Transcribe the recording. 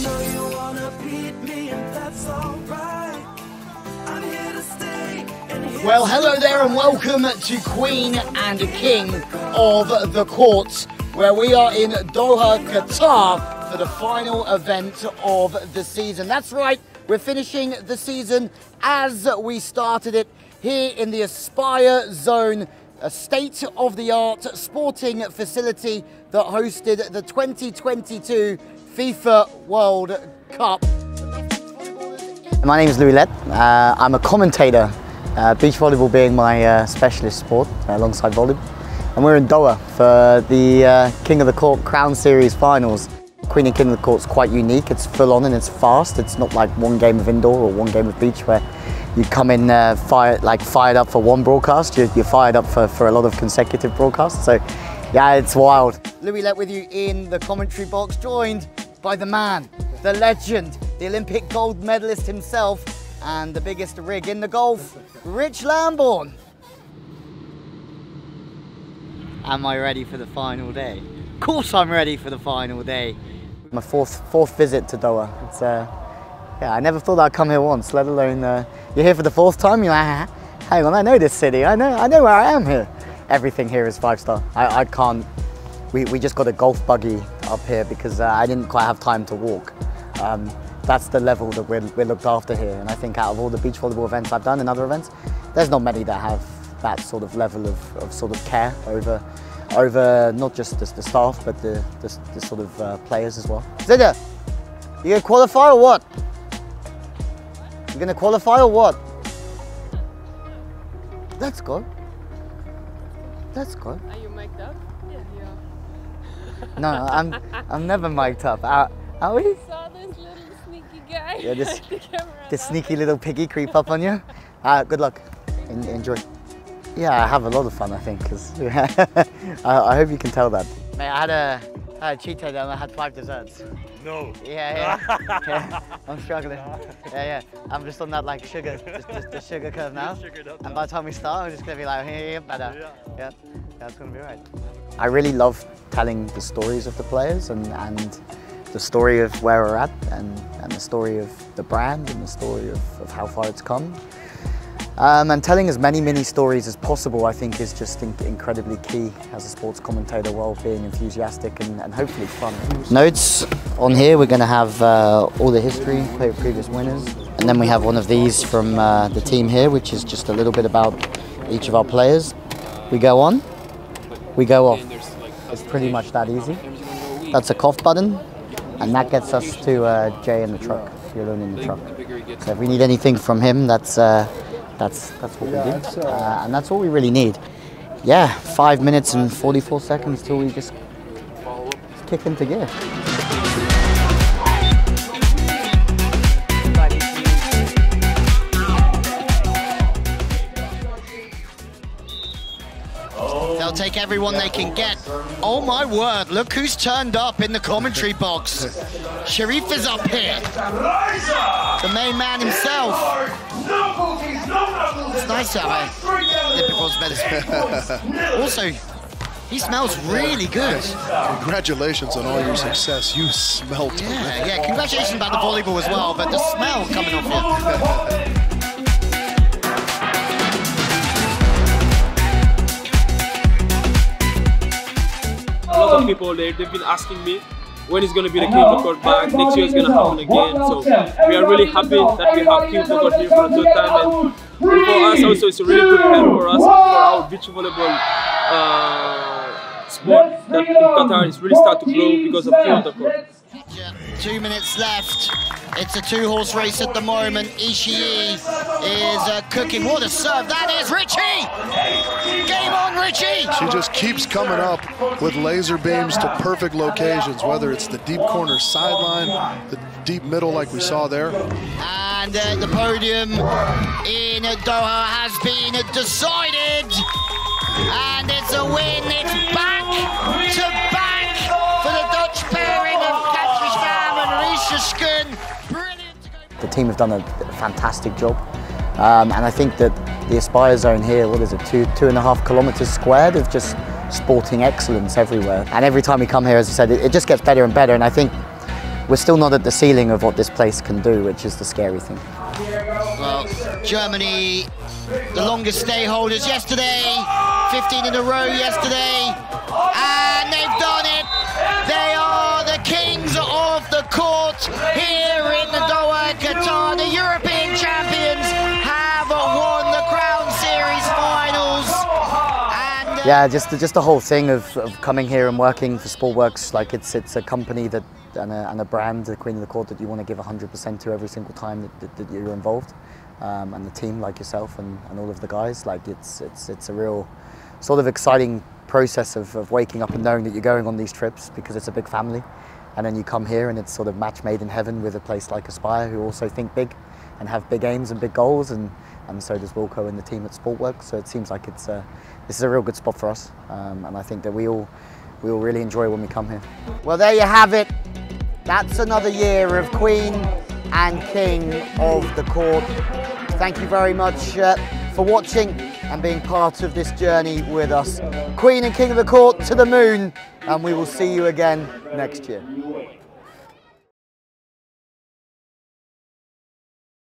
know you wanna beat me, and that's alright. I'm here to stay. Well, hello there, and welcome to Queen and King of the Courts, where we are in Doha, Qatar, for the final event of the season. That's right, we're finishing the season as we started it here in the Aspire Zone, a state of the art sporting facility that hosted the 2022 FIFA World Cup. My name is Lewie Lett. Uh, I'm a commentator, uh, beach volleyball being my uh, specialist sport uh, alongside volleyball. And we're in Doha for the uh, King of the Court Crown Series finals. Queen and King of the Court's quite unique. It's full on and it's fast. It's not like one game of indoor or one game of beach where you come in uh, fired, like fired up for one broadcast. You're, you're fired up for, for a lot of consecutive broadcasts. So yeah, it's wild. Lewie Lett with you in the commentary box, joined by the man, the legend, the Olympic gold medalist himself, and the biggest rig in the golf, Rich Lambourne. Am I ready for the final day? Of course I'm ready for the final day. My fourth fourth visit to Doha. It's uh, yeah, I never thought I'd come here once, let alone uh, you're here for the fourth time. You're like, hang on, I know this city. I know, I know where I am here. Everything here is five star. I, I can't. We, we just got a golf buggy up here because uh, I didn't quite have time to walk. Um, that's the level that we're, we're looked after here. And I think out of all the beach volleyball events I've done and other events, there's not many that have that sort of level of, of sort of care over over not just the, the staff but the, the, the sort of uh, players as well. Zidda, you gonna qualify or what? You gonna qualify or what? Let's go. Let's go. Are you mic'd up? Yeah, yeah. No, no, I'm I'm never mic'd up. Are, are we? Saw this little sneaky guy. Yeah, this- the camera This sneaky little piggy creep up on you. Uh, good luck. En- enjoy. Yeah, I have a lot of fun, I think. Cause I, I hope you can tell that. Mate, I had a, I had a cheat day and I had five desserts. No. Yeah, yeah. yeah. I'm struggling. Yeah, yeah. I'm just on that like sugar, just, just the sugar curve now. sugared up And by the time we start, I'm just gonna be like, yeah, yeah, better. Yeah. Yeah, yeah, it's gonna be right. I really love telling the stories of the players and, and the story of where we're at and, and the story of the brand and the story of, of how far it's come. Um, and telling as many mini stories as possible, I think, is just in- incredibly key as a sports commentator while being enthusiastic and, and hopefully fun. Notes on here, we're going to have uh, all the history, previous winners, and then we have one of these from uh, the team here, which is just a little bit about each of our players. We go on, we go off. It's pretty much that easy. That's a cough button, and that gets us to uh, Jay in the truck. You're alone in the truck. So if we need anything from him, that's uh, that's that's what we do, uh, and that's all we really need. Yeah, five minutes and 44 seconds till we just kick into gear. They'll take everyone they can get. Oh my word, look who's turned up in the commentary box. Sharif is up here. The main man himself. It's nice to have a Olympic also, he smells really good. Congratulations on all your success. You smell terrific. Yeah, yeah, congratulations about the volleyball as well, but the smell coming off you. lot of people they, they've been asking me when is going to be the King of the Court back, next year is going to happen again. So we are really happy that we have King of the here for the third time. And, and for us also it's a really good help for us, for our beach volleyball uh, sport that in Qatar is really start to grow because of King of the Court. Yeah, Two minutes left. It's a two-horse race at the moment. Ishii is uh, cooking. What a serve that is, Richie! Game on, Richie! She just keeps coming up with laser beams to perfect locations, whether it's the deep corner sideline, the deep middle like we saw there. And uh, the podium in Doha has been decided. And it's a win. It's back to team have done a fantastic job. Um, and I think that the Aspire Zone here, what is it, two, two and a half kilometres squared of just sporting excellence everywhere. And every time we come here, as I said, it, it just gets better and better. And I think we're still not at the ceiling of what this place can do, which is the scary thing. Well, Germany, the longest stay holders yesterday, 15 in a row yesterday, and they've done it. They are the kings of the court here in the Qatar. The European champions have won the Crown Series finals. And, uh, Yeah, just the, just the whole thing of, of coming here and working for Sportworx, like it's it's a company that and a, and a brand, the Queen of the Court, that you want to give 100% to every single time that, that, that you're involved, um, and the team like yourself and, and all of the guys. Like it's it's it's a real sort of exciting process of, of waking up and knowing that you're going on these trips because it's a big family, and then you come here and it's sort of match made in heaven with a place like Aspire who also think big and have big aims and big goals and and so does Wilco and the team at Sportworx. So it seems like it's a, this is a real good spot for us, um, and I think that we all we all really enjoy when we come here. Well, there you have it. That's another year of Queen and King of the Court. Thank you very much uh, for watching and being part of this journey with us. Queen and King of the Court to the moon, and we will see you again next year.